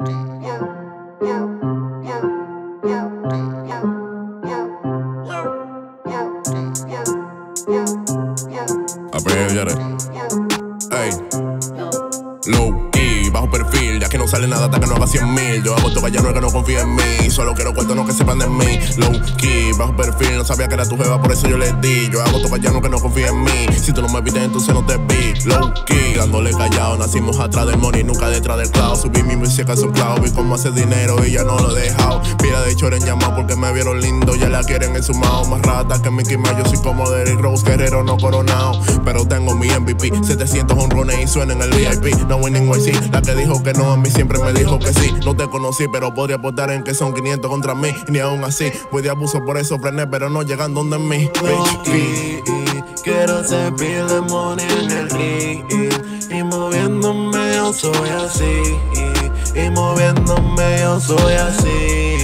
Ey. Low key, bajo perfil, sale nada hasta que no haga 100 mil. Yo hago todo ya no es que no confíe en mí. Solo quiero cuentos no que sepan de mí. Low key, bajo perfil, no sabía que era tu jeva, por eso yo le di. Yo hago todo ya no que no confíe en mí. Si tú no me viste, entonces no te vi. Low key, dándole callado, nacimos atrás del money, nunca detrás del cloud. Subí mi música a su cloud, vi cómo hace dinero y ya no lo he dejado. Pira de hecho en llamado porque me vieron lindo, ya la quieren en su mao. Más rata que Mickey Mouse, yo soy como Derrick Rose, guerrero no coronado. Pero tengo mi MVP, 700 honrones y suena en el VIP. No winning YC, la que dijo que no a mí siempre me dijo que sí. No te conocí, pero podría apostar en que son 500 contra mí. Ni aún así, voy de abuso, por eso frené, pero no llegan donde mí. Low-key, quiero ser pile money en el ring. Y moviéndome yo soy así. Y moviéndome yo soy así.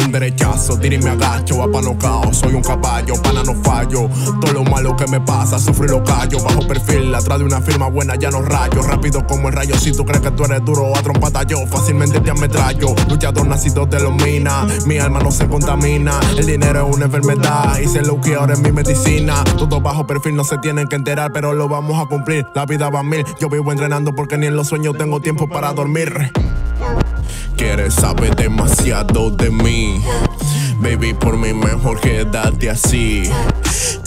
Un derechazo, y me agacho, apanocao. Soy un caballo, pana no fallo. Todo lo malo que me pasa, sufrí lo callo. Bajo perfil, atrás de una firma buena, ya no rayo. Rápido como el rayo, si tú crees que tú eres duro, a trompata yo. Fácilmente te ametrallo. Luchador nacido de los mina. Mi alma no se contamina. El dinero es una enfermedad. Hice lo que ahora es mi medicina. Todo bajo perfil no se tienen que enterar, pero lo vamos a cumplir. La vida va a mil. Yo vivo entrenando porque ni en los sueños tengo tiempo para dormir. Quieres saber demasiado de mí. Baby, por mí mejor quédate así.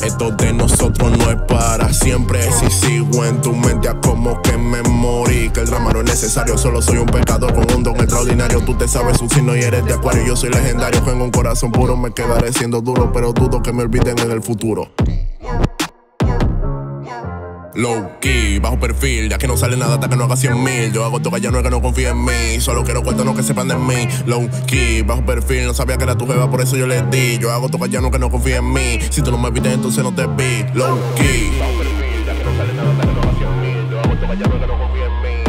Esto de nosotros no es para siempre. Si sigo en tu mente, a como que me morí. Que el drama no es necesario, solo soy un pecador con un don extraordinario. Tú te sabes su signo y eres de acuario. Yo soy legendario, tengo un corazón puro. Me quedaré siendo duro, pero dudo que me olviden en el futuro. Low key, bajo perfil, ya que no sale nada hasta que no haga 100 mil. Yo hago todo ya no es que no confíe en mí. Solo quiero cuentos no que sepan de mí. Low key, bajo perfil, no sabía que era tu jeva, por eso yo le di. Yo hago todo ya no que no confíe en mí. Si tú no me viste, entonces no te vi. Low key, bajo perfil, ya que no sale nada hasta que no haga 100 mil. Yo hago todo ya no que no confíe en mí.